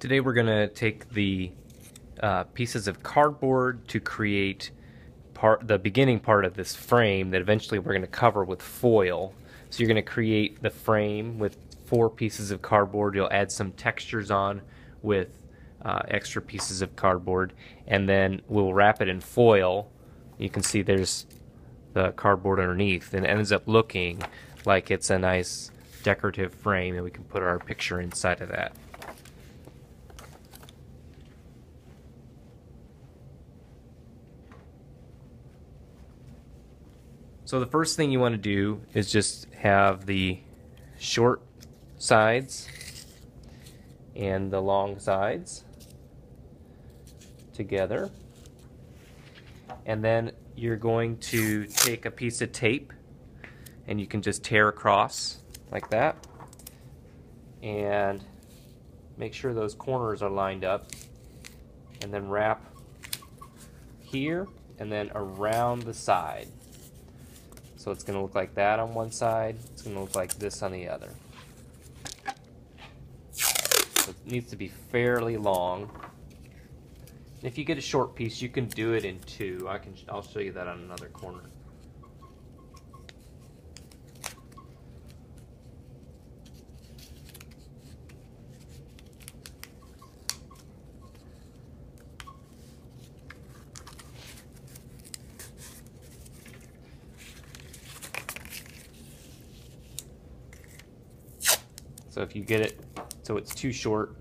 Today we're going to take the uh, pieces of cardboard to create part the beginning part of this frame that eventually we're going to cover with foil. So you're going to create the frame with four pieces of cardboard. You'll add some textures on with uh, extra pieces of cardboard and then we'll wrap it in foil. You can see there's the cardboard underneath and it ends up looking like it's a nice decorative frame and we can put our picture inside of that. So the first thing you want to do is just have the short sides and the long sides together. And then you're going to take a piece of tape and you can just tear across like that and make sure those corners are lined up and then wrap here and then around the side. So it's going to look like that on one side. It's going to look like this on the other. So it needs to be fairly long. If you get a short piece, you can do it in two. I can. I'll show you that on another corner. So if you get it so it's too short,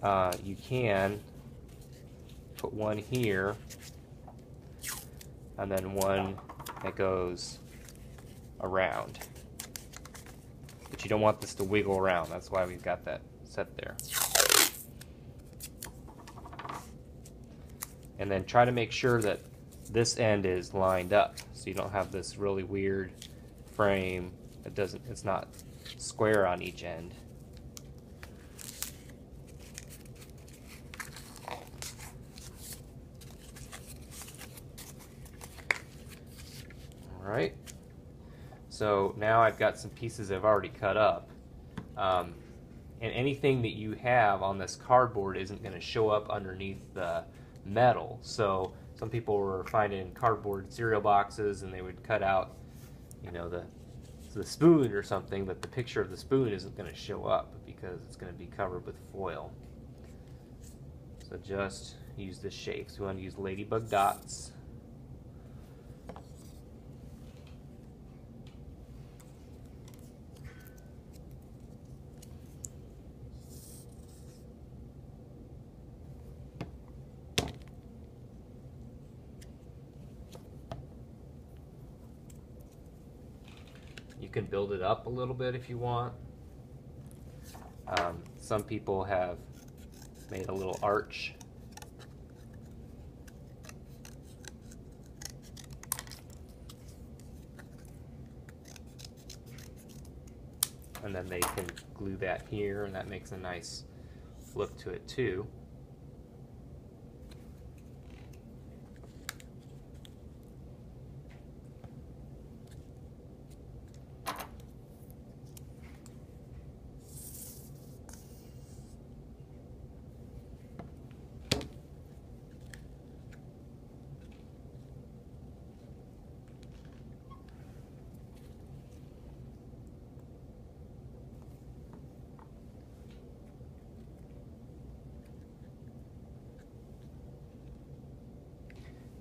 uh, you can put one here and then one that goes around. But you don't want this to wiggle around. That's why we've got that set there. And then try to make sure that this end is lined up so you don't have this really weird frame that doesn't it's not square on each end. Alright, so now I've got some pieces I've already cut up. Um, and anything that you have on this cardboard isn't going to show up underneath the metal. So some people were finding cardboard cereal boxes and they would cut out, you know, the the spoon or something, but the picture of the spoon isn't going to show up because it's going to be covered with foil. So just use the shapes. We want to use ladybug dots. You can build it up a little bit if you want. Um, some people have made a little arch. And then they can glue that here and that makes a nice look to it too.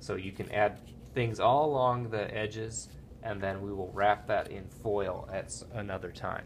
So you can add things all along the edges and then we will wrap that in foil at another time.